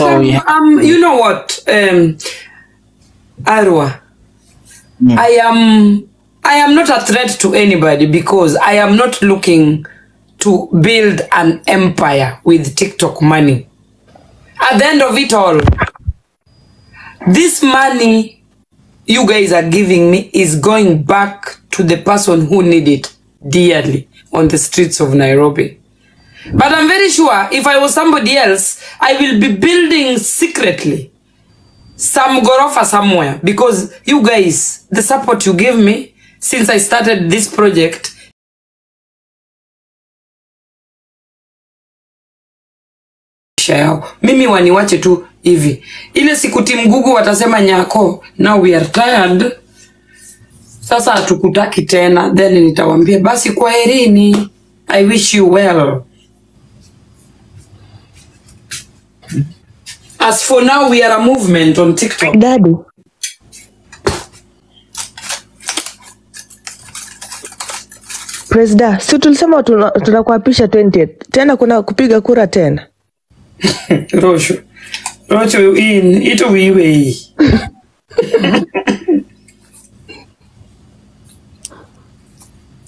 So um, um, you know what, um, Arwa, I am I am not a threat to anybody because I am not looking to build an empire with TikTok money. At the end of it all, this money you guys are giving me is going back to the person who need it dearly on the streets of Nairobi. But I'm very sure if I was somebody else, I will be building secretly some gorofa somewhere because you guys, the support you give me since I started this project. Mimi waniwache tu hivi. Ile siku timu Gugu watasema nyako, now we are tired. Sasa hatukutaki tena, then nitawambia basi kwaherini. I wish you well. As for now, we are a movement on TikTok. Daddy, Presida, si tulisema tunakuapisha tuna- 20th. Tena kuna kupiga kura tena. Rosho. Rosho in ito wiwe hii.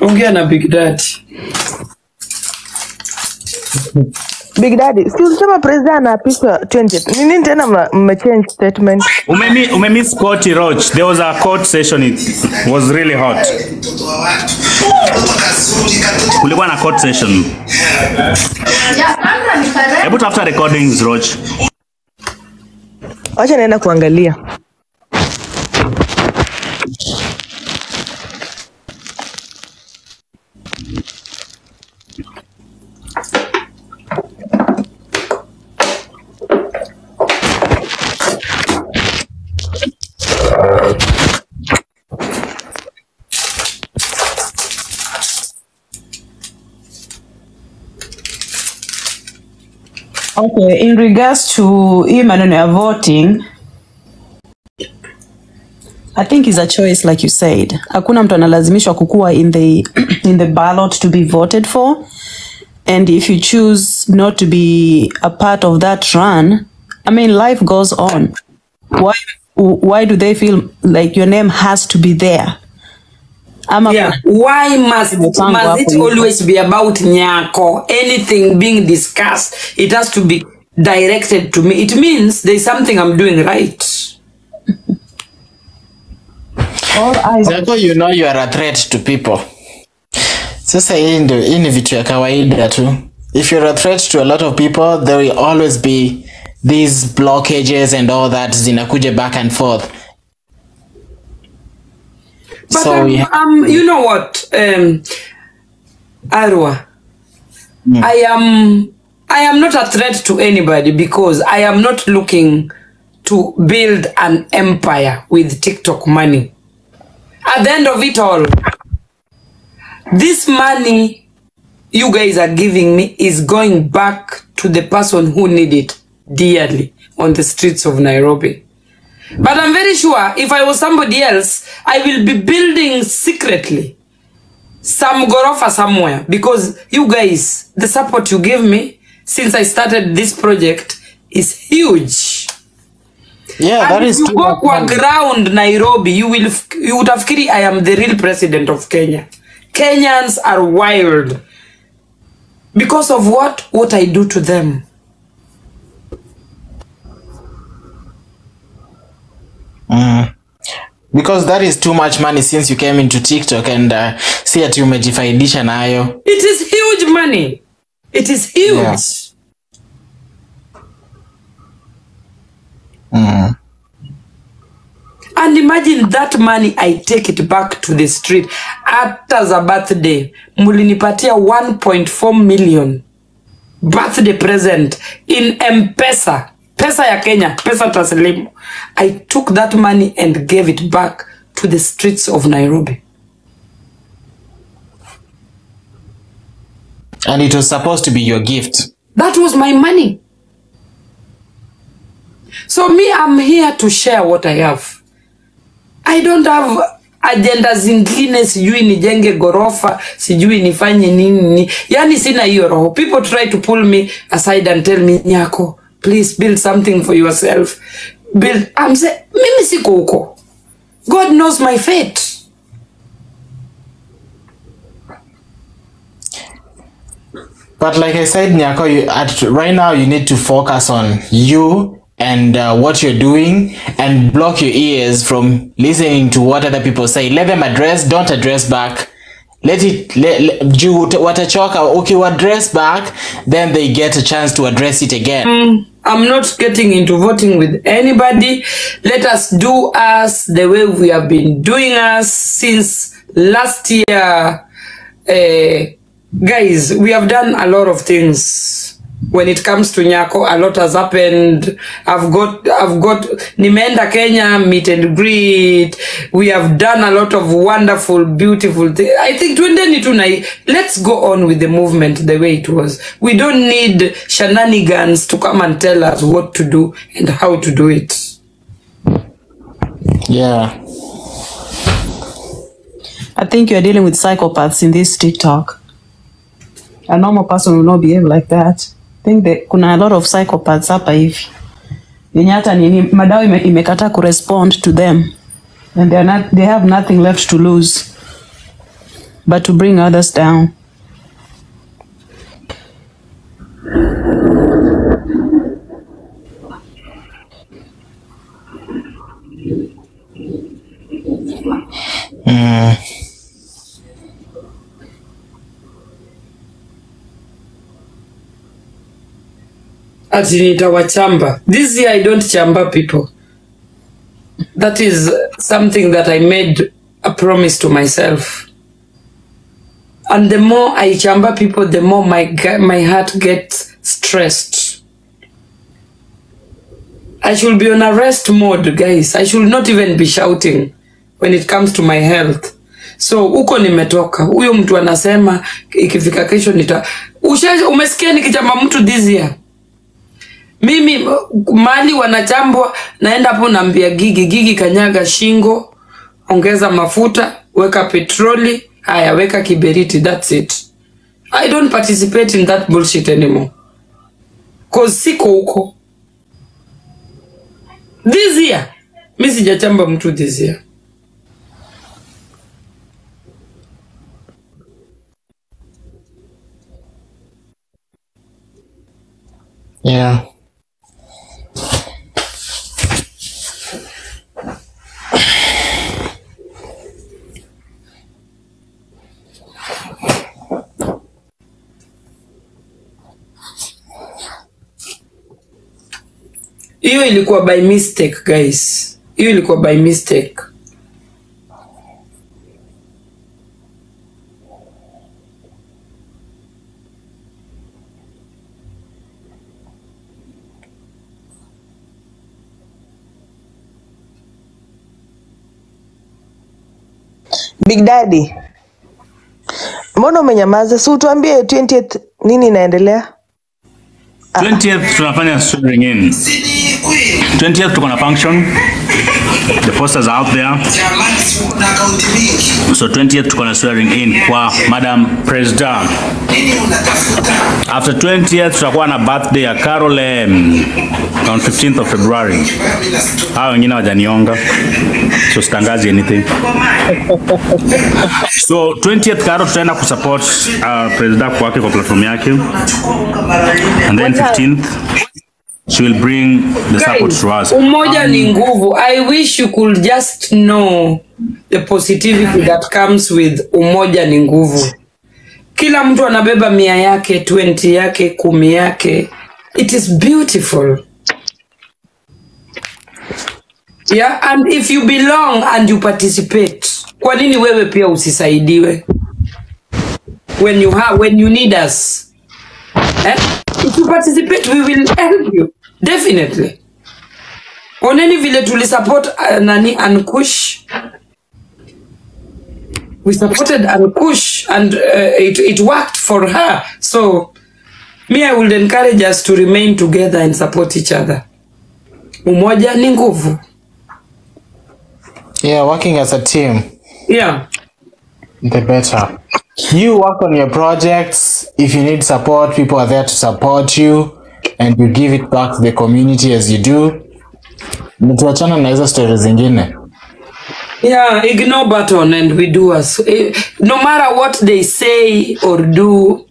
Ongea na Big Daddy. Big Daddy, si ulisema president anaapishwa 20th. Ni nini tena mmechange statement? Umemi, umemiss court Roach. There was a court session it was really hot. Kulikuwa na court session. Hebu tafuta recordings Roach. Wacha naenda kuangalia. Okay, in regards to hii maneno ya voting I think is a choice like you said. Hakuna mtu analazimishwa kukua in the in the ballot to be voted for and if you choose not to be a part of that run, I mean life goes on. Why why do they feel like your name has to be there? Ama Yeah. Why must, Mpango must it always be about nyako? Anything being discussed, it has to be directed to me. It means there's something I'm doing right. all eyes Zako, you know you are a threat to people. Sasa hii ndio hii ni vitu ya kawaida tu. If you're a threat to a lot of people, there will always be these blockages and all that zinakuja back and forth. But so um, we um, you know what, um, Arwa, I am I am not a threat to anybody because I am not looking to build an empire with TikTok money. At the end of it all, this money you guys are giving me is going back to the person who need it dearly on the streets of Nairobi. But I'm very sure if I was somebody else, I will be building secretly some gorofa somewhere because you guys, the support you give me since I started this project is huge. yeah, that And is if you go kwa ground Nairobi, you will you utafikiri I am the real president of Kenya. Kenyans are wild because of what what I do to them. Because that is too much money since you came into TikTok and uh, si ati umejifaidisha nayo. It is huge money. It is huge. Yeah. And imagine that money I take it back to the street. Hata za birthday mulinipatia 1.4 million birthday present in M-Pesa. Pesa ya Kenya, pesa taslimu. I took that money and gave it back to the streets of Nairobi. And it was supposed to be your gift. That was my money. So me, I'm here to share what I have. I don't have agenda zingine, sijui nijenge gorofa, sijui nifanye nini. Yani sina hiyo roho. People try to pull me aside and tell me, Nyako, please build something for yourself build I'm say, mimi siko huko god knows my fate But like I said, Nyako, you, at, right now you need to focus on you and uh, what you're doing and block your ears from listening to what other people say. Let them address, don't address back. Let it, let, let, ut- watachoka, address back, then they get a chance to address it again. I'm not getting into voting with anybody. Let us do us the way we have been doing us since last year. Uh, guys, we have done a lot of things. When it comes to Nyako, a lot has happened. I've got, I've got, nimeenda Kenya, meet and greet. We have done a lot of wonderful, beautiful things. I think twendeni tu na hii. let's go on with the movement the way it was. We don't need shenanigans to come and tell us what to do and how to do it. Yeah. I think you're dealing with psychopaths in this TikTok. A normal person will not behave like that. Think that kuna a lot of psychopaths hapa hivi. Yenye hata nini madawa ime, imekataa kurespond to them. And they, are not, they have nothing left to lose but to bring others down. Ati nitawachamba this year i don't chamba people. That is something that i made a promise to myself. And the more i chamba people the more my my heart gets stressed. I should be on a rest mode guys. I should not even be shouting when it comes to my health. So huko nimetoka. Huyo mtu anasema ikifika kesho nita Ushe, umesikia nikichamba mtu this year mimi mali wanachambwa naenda hapo naambia gigi gigi kanyaga shingo ongeza mafuta weka petroli haya weka kiberiti thats it. I don't participate in that bullshit anymore. Cause siko huko. This year mi sijachamba mtu this year. Yeah. Hiyo ilikuwa by mistake guys hiyo ilikuwa by mistake Big Daddy, mbona umenyamaza? Si utuambie 20th nini inaendelea? 20th tunafanya swearing in 20th tuko na function. The posters are out there. So 20th tuko na swearing in kwa madam president. After 20th tutakuwa na birthday ya Carol on 15th of February. Hao wengine wajanionga so sitangazi anything. So 20th Carol tutaenda kusupport uh, president kwake kwa platform yake. And then 15th she will bring the support to us. umoja ni nguvu. I wish you could just know the positivity that comes with umoja ni nguvu. Kila mtu anabeba mia yake 20 yake kumi yake. It is beautiful. Yeah and if you belong and you participate kwa nini wewe pia usisaidiwe? When you have when you need us. Eh? You participate we will help you. Definitely. Oneni vile tulisupport uh, nani ankush. We supported ankush and uh, it, it worked for her. So me i would encourage us to remain together and support each other. Umoja ni nguvu. Yeah, working as a team, yeah. The better. You work on your projects. If you need support, people are there to support you. and you give it back to the community as you do na tuachana na hizo stori zingine Yeah, ignore button and we do us. Eh, No matter what they say or do,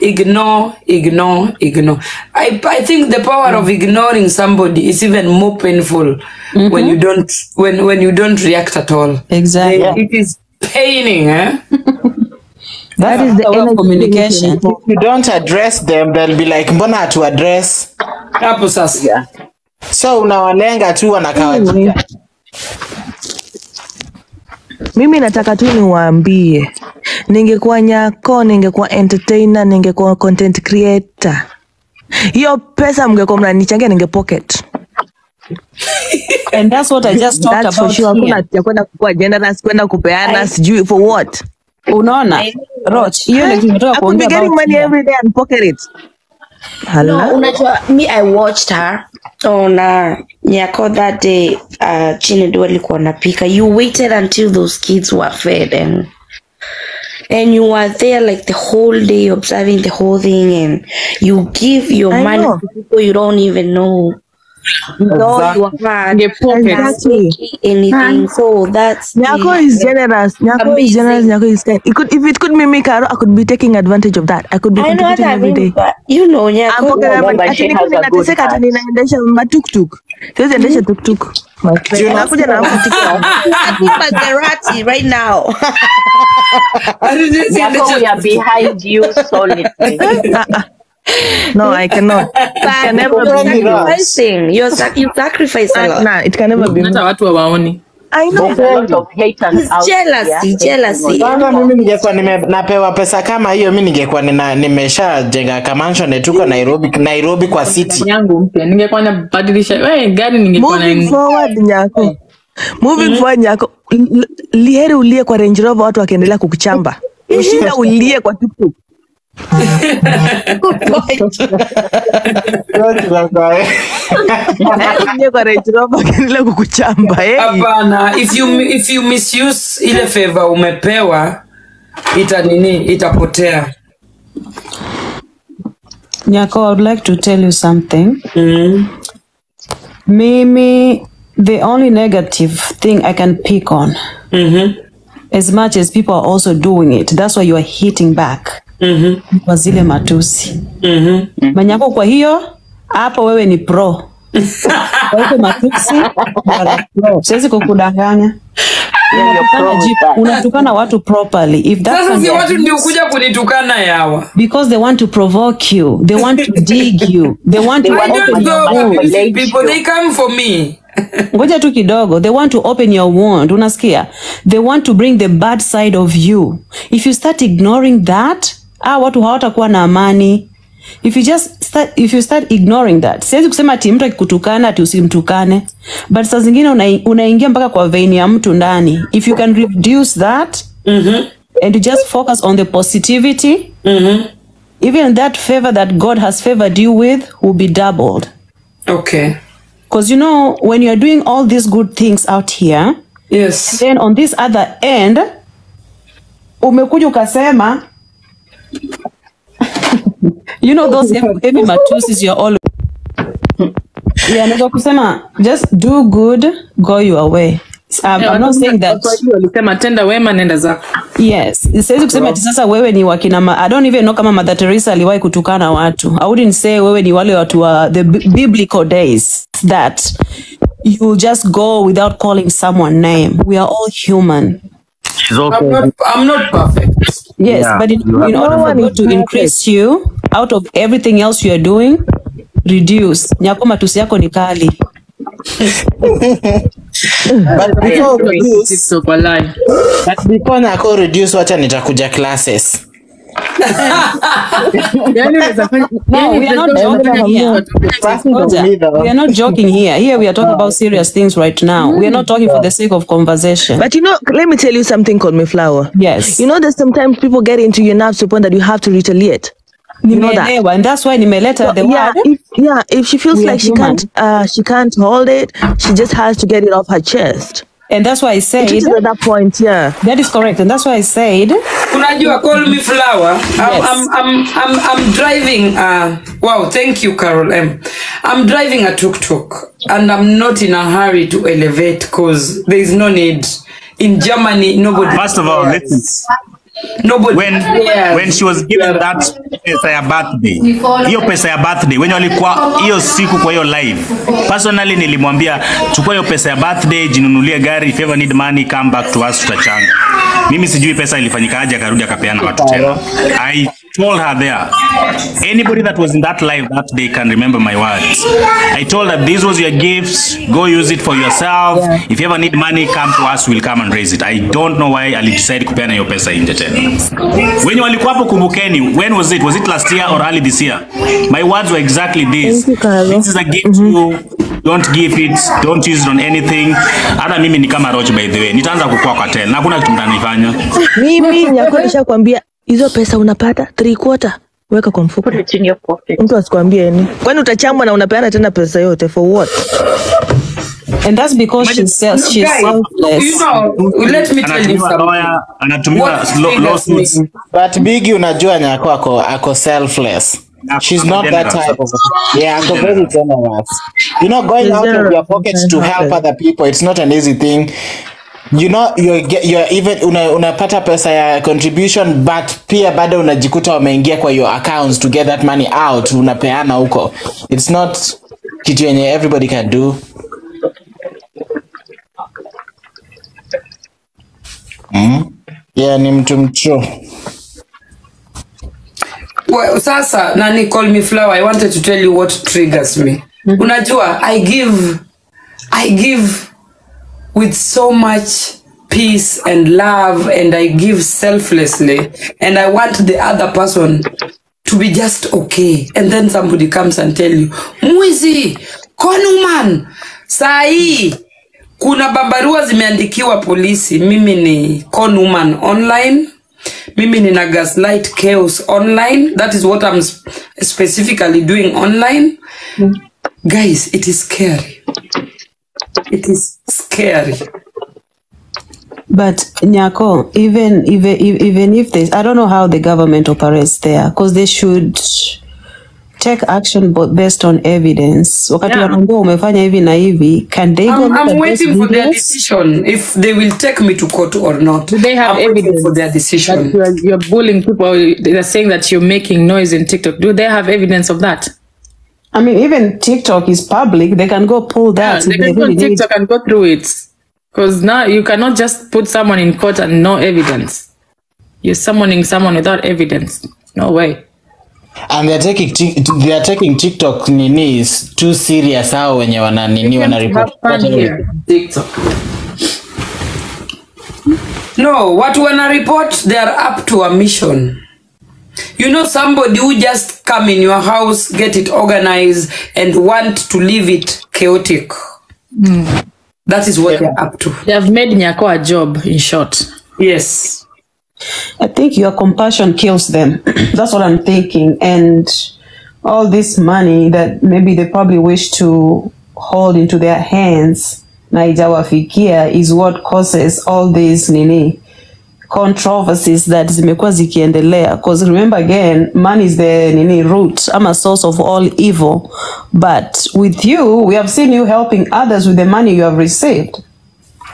ignore, ignore, ignore. I, I think the power of ignoring somebody is even more painful when you don't when when you don't react at all. Exactly. Eh, It is paining, eh? That is the way of communication. if you don't address them they'll be like mbona hatu address Hapo sasa. so unawalenga tu wanakawaji mimi nataka tu niwaambie ningekuwa nyako ningekuwa entertainer ningekuwa content creator hiyo pesa mngekuwa mnanichangia ninge pocket. And that's what I just talked That's for sure. Hakuna here. kwenda kukua generous kwenda kupeana sijui for what. Unaona? Roch, hiyo ndio I could be getting money every day and pocket it Hello. No, unajua me I watched her on uh, Nyako that day uh, Chinedu alikuwa anapika. You waited until those kids were fed and and you were there like the whole day observing the whole thing and you give your I money know. to people you don't even know. No, you had Exactly. anything. So that's Nyako is generous. Nyako is generous. Nyako is kind. It could, if it could mimic Karo, I could be taking advantage of that. I could be I know what contributing I mean, day. but you know, I'm Nyako. pocket every- but ati she niko has a good ninateseka ati heart. ninaendesha matuktuk. Siwezi endesha tuktuk. My friend. Nakuja na kutika. Maserati right now. Nyako, we are behind you solidly. No, I cannot. It can never be. sacrificing. You're sac- you sacrifice a lot. Nah, it can never be. hata watu hawaoni I know. There's a lot of haters out jealousy, there. jealousy. kama mimi ningekuwa napewa pesa kama hiyo mi ningekuwa nimeshajenga kamanshon tuko nairobi nairobi kwa city yangu mpya ningekuwa nabadilisha we gari ningekuwa Moving forward, Nyako. Moving forward, Nyako. liheri ulie kwa Range Rover watu wakiendelea kukuchamba. Ushinda ulie kwa tuktuk. Kukuchamba. Hapana, if you if you misuse ile favor umepewa ita nini itapotea. Nyako, I would like to tell you something. Mm. Mimi, the only negative thing I can pick on, Mhm. as much as people are also doing it, that's why you are hitting back. Mhm. Kwa zile matusi. mm -hmm. Manyako, kwa hiyo hapo wewe ni pro. Kwa hiyo matusi. Siwezi kukudanganya. Unatukana watu properly. If that Sasa si watu ndio kuja kunitukana yawa. because they want to provoke you they want to dig you they want to open your wound people, they come for me. ngoja tu kidogo they want to open your wound unasikia they want to bring the bad side of you if you start ignoring that ah watu hawatakuwa na amani. If you just start, if you start ignoring that siwezi kusema ati mtu akikutukana ati usimtukane. But saa zingine una- unaingia mpaka kwa veini ya mtu ndani. If you can reduce that and you just focus on the positivity even that favor that god has favored you with will be doubled. Okay. because you know when you are doing all these good things out here Yes. then on this other end umekuja ukasema you know those heavy, matusis you're all yeah naweza kusema just do good go your way. Um, I'm not saying that walisema tenda wema nenda zako. Yes. Siwezi kusema ati sasa wewe ni wakina ma, i don't even know kama mother teresa aliwahi kutukana watu. I wouldn't say wewe ni wale watu wa the bi- biblical days. That you just go without calling someone name. We are all human She's I'm also not, I'm not perfect. yes Yeah, but in, you in order for me god to perfect. increase you out of everything else you are doing reduce. Nyako matusi yako ni kali. But before reduce, TikTok walai but before nako reduce wacha nitakuja classes No, we are not joking here. We are not joking here. Here we are talking about serious things right now. We are not talking for the sake of conversation. But you know, let me tell you something called me flower. Yes. You know that sometimes people get into your nerves to the point that you have to retaliate. You know that. And that's why nimeleta the yeah, word. if, yeah. If she feels We like she human. can't, uh, she can't hold it. She just has to get it off her chest. And that's why I said It is at that point, yeah. that is correct. And that's why I said unajua call me flower I'm, I'm, I'm, I'm, I'm driving uh, wow thank you carol m i'm driving a tuk-tuk and i'm not in a hurry to elevate because there is no need in germany nobody First of all, listen. Nobody when yes. when she was given that pesa ya birthday hiyo pesa ya birthday wenye walikuwa hiyo siku kwa hiyo live personally nilimwambia chukua hiyo pesa ya birthday jinunulie gari if you ever need money come back to us tutachanga mimi sijui pesa ilifanyikaje akarudi akapeana watu tena. I told her there anybody that was in that live that day can remember my words. I told her this was your gift go use it for yourself. If you ever need money come to us. We'll come and raise it. I don't know why alidecide kupeana hiyo pesa nje tena. Wenye walikuwa hapo kumbukeni when was it? Was it last year or early this year? My words were exactly this this is a gift you don't give it don't use it on anything hata mimi ni kama roach by the way nitaanza kukua kwa tena, hakuna kitu mtanifanya Mimi nyako nishakwambia hizo pesa unapata three quarter weka kwa mfuko. Put it in your pocket. Mtu asikwambie ni. Kwani utachamwa na unapeana tena pesa yote for what? and that's because she sells, she's selfless. you know, let me tell you something. triggers lawsuits? But Biggie unajua nyako ako, ako selfless. She's not that type of yeah, I'm very generous. You know, going She's out of your pockets to help other people, it's not an easy thing. You know, you're, you're even una, unapata pesa ya contribution but pia bado unajikuta wameingia kwa your accounts to get that money out, unapeana huko. It's not kitu yenye everybody can do. Mm. Yeah, ni mtu. Well, sasa nani call me flower? I wanted to tell you what triggers me. Mm -hmm. unajua i give i give with so much peace and love and i give selflessly and i want the other person to be just okay. And then somebody comes and tell you mwizi konuman saa hii kuna babarua zimeandikiwa polisi. Mimi ni konuman online mimi nina gaslight chaos online. That is what i'm specifically doing online. Mm. guys it is scary. It is scary. But Nyako, even even even if this, I don't know how the government operates there, because they should take action but based on evidence. Wakati Yeah. wanaambia umefanya hivi na hivi, can they go I'm, look at I'm waiting for their decision if they will take me to court or not. Do they have I'm waiting evidence for their that decision. you're, you're bullying people? They're saying that you're making noise in TikTok. Do they have evidence of that? I mean, even TikTok is public. They can go pull Yeah, that. they if they can go on really need. TikTok and go through it. Because now you cannot just put someone in court and no evidence. You're summoning someone without evidence. No way. And they are taking they are taking TikTok nini is too serious hao wenye wana nini wana report. TikTok. No, what wana I report, they are up to a mission. You know, somebody who just come in your house, get it organized, and want to leave it chaotic. That is what they're up to. They have made Nyako a job, in short. Yes. I think your compassion kills them. That's what I'm thinking. And all this money that maybe they probably wish to hold into their hands na ijawafikia is what causes all these nini controversies that zimekuwa zikiendelea because remember again money is the nini root ama source of all evil but with you we have seen you helping others with the money you have received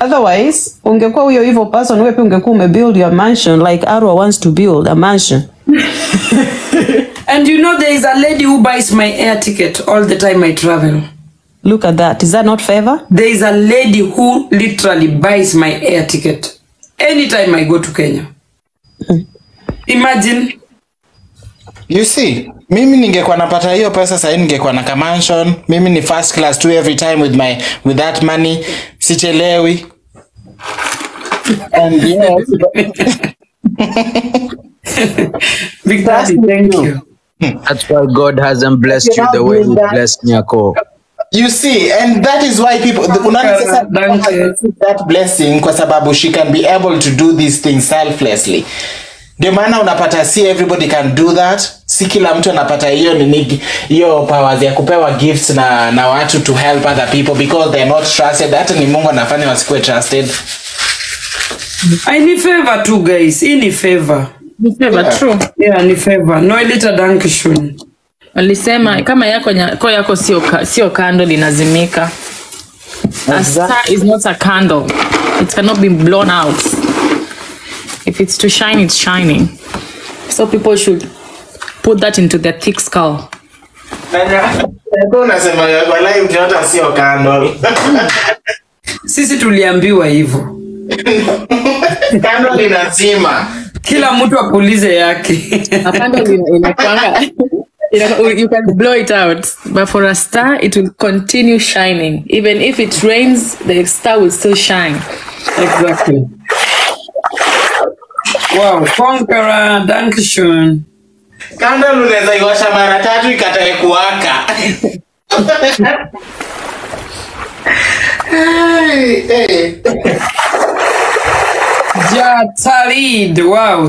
otherwise ungekuwa huyo hivyo person wewe pia ungekuwa umebuild your mansion like arwa wants to build a mansion And you know, there is a lady who buys my air ticket all the time I travel. look at that is that not favor There is a lady who literally buys my air ticket anytime I go to Kenya. Imagine. you see mimi ningekuwa napata hiyo pesa sahii ningekuwa na kamansion mimi ni first class too every time with my with that money sichelewi. And yes, Big Daddy, thank you. That's why God hasn't blessed you the way He blessed Nyako. you see and that is why people unaona sasa that blessing kwa sababu she can be able to do these things selflessly ndio maana unapata si everybody can do that. Si kila mtu anapata hiyo nini hiyo powers ya kupewa gifts na na watu to help other people because they're not trusted. Hata ni mungu anafanya wasikuwe trusted. Ai, ni favor tu guys. Hii ni favor. Ni favor, Yeah. true. yeah ni favor. No noelita dankeschön walisema kama yako yako yako sio sio kando linazimika. A star is not a candle. It cannot be blown out if it's to shine it's shining. So people should put that into their thick skull. Sisi tuliambiwa hivyo. Kando linazima. kila mtu apulize yake. A candle inakwanga you can blow it out. But for a star it will continue shining. Even if it rains the star will still shine. Exactly wow conqueror dankeschön. Kanda unaweza iwasha mara tatu ikatae kuwaka. Hey, hey. Jatalid, wow